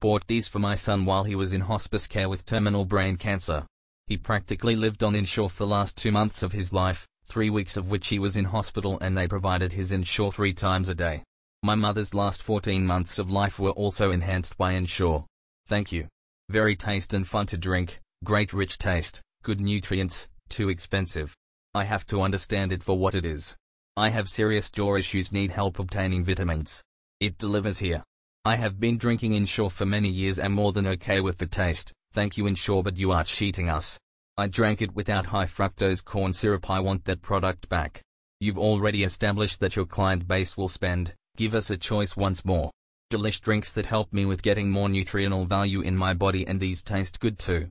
Bought these for my son while he was in hospice care with terminal brain cancer. He practically lived on Ensure for the last two months of his life, three weeks of which he was in hospital and they provided his Ensure three times a day. My mother's last 14 months of life were also enhanced by Ensure. Thank you. Very taste and fun to drink, great rich taste, good nutrients, too expensive. I have to understand it for what it is. I have serious jaw issues need help obtaining vitamins. It delivers here. I have been drinking Ensure for many years and more than okay with the taste, thank you Ensure but you are cheating us. I drank it without high fructose corn syrup I want that product back. You've already established that your client base will spend, give us a choice once more. Delish drinks that help me with getting more nutritional value in my body and these taste good too.